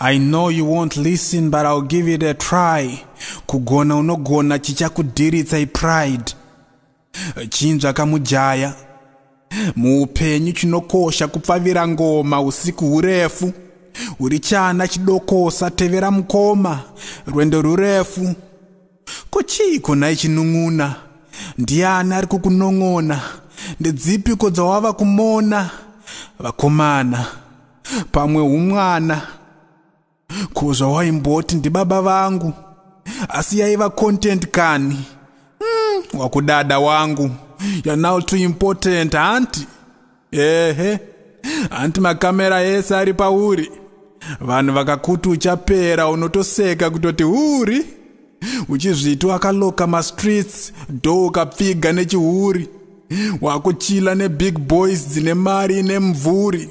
I know you won't listen but I'll give it a try. Kugona unogona chichakudhiritsa ipride. Chinzva kamujaya. Muupenyu chinokosha kupfavira ngoma usiku hurefu. Uri chana chidokosa tevera mukoma. Rwendo rurefu. Kochii kona ichinun'una? Ndiani ari kukunong'ona? Ndedzipiko dzawava kumona? Vakomana. Pamwe umwana. Kuzva waimboti ndibaba vangu. Asi yaiva content kani? Mm, wakudada wangu. You're now too important hanti ehe hanti makamera ese ari pauri. Vanhu vakakuti uchapera unotoseka kutoti huri. Uchizviti wakaloka mastreets do ukapfiga nechihuri wakuchila nebig boys dzine mari nemvuri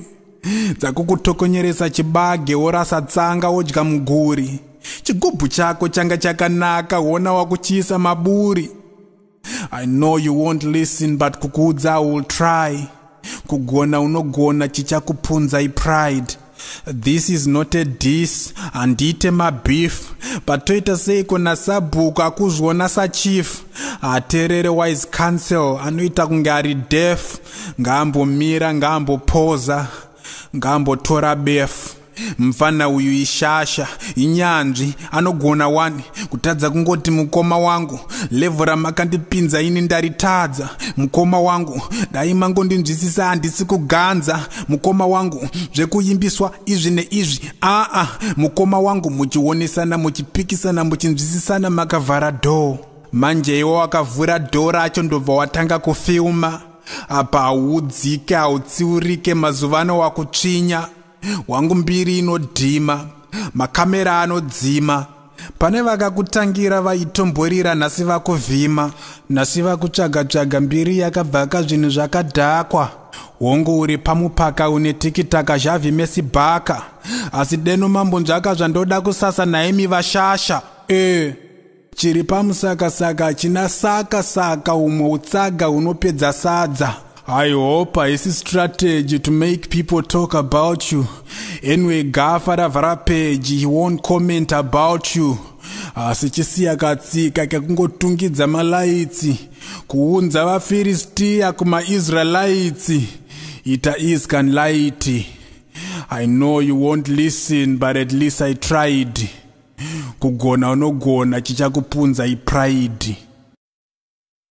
dzakukutokonyeresa chibage worasa tsanga wodya muguri. Chigubhu chako changa chakanaka wona wakuchiisa maburi. I know you won't listen but kukuudza will try. Kugona unogona chichakupunza ipride this is not a dis handiite mabeef. But toita seiko nasabhuku akuzviona sachief. Ateerere wise council anoita kunge ari def ngaambomira ngaambopoza ngaambotora befu. Mufana uyu ishasha inyanzvi anogona wani? Kutadza kungoti mukoma wangu levho ramakandipinza ini ndaritadza. Mukoma wangu dai mangondinzwisisa handisi kuganza. Mukoma wangu zvekuimbiswa izvi neizvi. Aa mukoma wangu muchionesana muchipikisana muchinzwisisana makavhara dhoo manje iwo wakavhura dhoo racho ndobva watanga kufilma apa haudzike hautsiurike mazuva ano wakutsvinya. Wangu mbiri inodhima makamera anodzima. Pane vakakutangira vaitomborira nhasi vakuvhima nhasi vakutsvaga-tsvaga mbiri yakabvaka zvinhu zvakadhakwa. Hongu uri pamupaka une tikitaka zhavhimesibhaka asi deno mambonzvaka zvandoda kusasa naimi vashasha. Ee chiri pamusakasaka china saka saka umwe utsaga unopedza sadza. I hope haisi strategy to make people talk about you. Anyway gafa ravhara peji he won't comment about you. Asi chisiya katsika kekungotungidza malaitsi kuunza vafiristiya kumaisraelitsi ita iscan light. I know you won't listen but at least i tried kugona unogona chichakupunza ipride